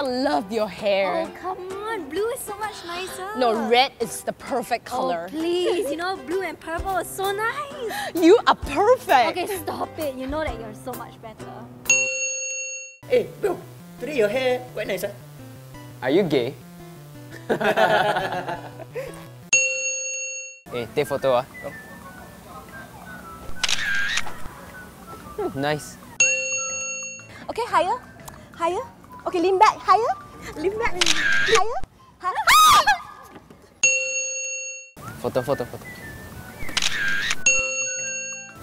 love your hair. Oh, come on. Blue is so much nicer. No, red is the perfect color. Oh, please. You know, blue and purple is so nice. You are perfect. Okay, stop it. You know that you're so much better. Hey, bro, today your hair quite nice, ah. Are you gay? hey, take photo ah. Hmm, nice. Okay, higher. Higher. Okay, lean back. Higher. Lean back. Higher. Higher. Photo, photo, photo.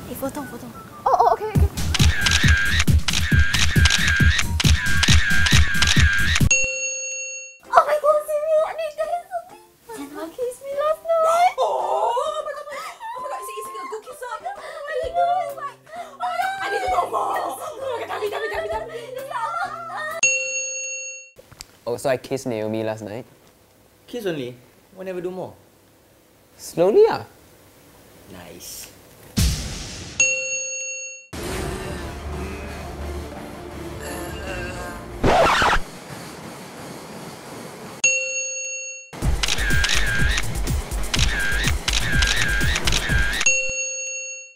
Hey, photo, photo. Oh, oh, okay, okay. Oh, so I kissed Naomi last night. Kiss only. Why never do more? Slowly ah. Nice.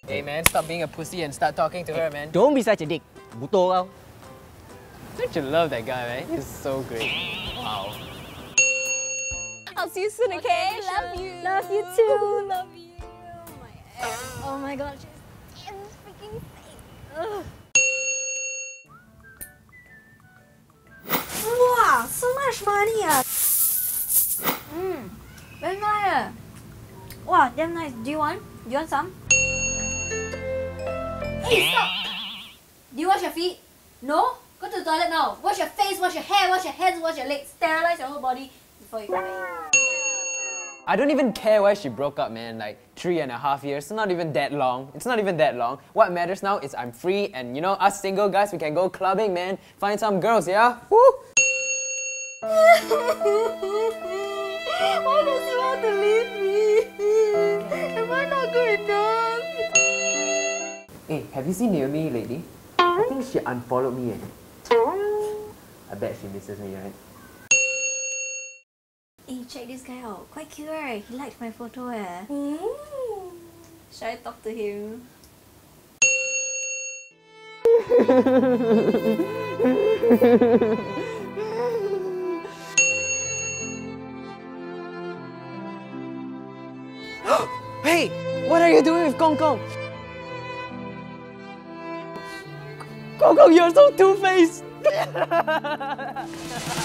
Hey man, stop being a pussy and start talking to her, man. Don't be such a dick. Buto kau. Don't you love that guy, man? He's so great. Wow. I'll see you soon, okay? Love you. Love you too. Love you. Oh my, oh my god, she's in this freaking face. Ugh. Wow, so much money ah. Mmm, very nice. Wow, damn nice. Do you want? Do you want some? Hey, stop! Do you wash your feet? No? Go to the toilet now. Wash your face, wash your hair, wash your hands, wash your legs. Sterilize your whole body before you come back. I don't even care why she broke up, man. Like three and a half years. It's not even that long. It's not even that long. What matters now is I'm free, and you know, us single guys, we can go clubbing, man. Find some girls, yeah? Woo! Why does he want to leave me? Am I not good enough? Hey, have you seen Naomi lately? I think she unfollowed me. Eh. I bet she misses me, right? Hey, check this guy out. Quite cute, right? He liked my photo, eh. Should I talk to him? Hey, what are you doing with Gong Gong? Gong Gong, you're so two-faced! Yeah.